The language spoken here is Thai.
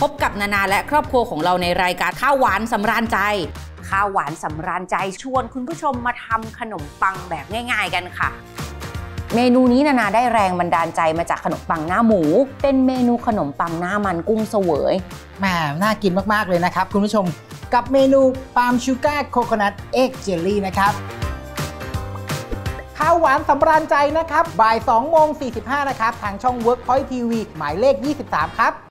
พบกับนานาและครอบครัวของเราในรายการข้าวหวานสำราญใจ ข้าวหวานสำราญใจชวนคุณผู้ชมมาทำขนมปังแบบง่าย ๆ กันค่ะ เมนูนี้นานาได้แรงบันดาลใจมาจากขนมปังหน้าหมู เป็นเมนูขนมปังหน้ามันกุ้งเสวยแหมน่ากินมากๆเลยนะครับ คุณผู้ชมกับเมนูปาล์มชูการ์โคโคนัทเอ็กเจลลี่นะครับข้าวหวานสำราญใจนะครับ บ่าย2โมง45 นะครับ ทางช่อง Workpoint TV หมายเลข 23 ครับ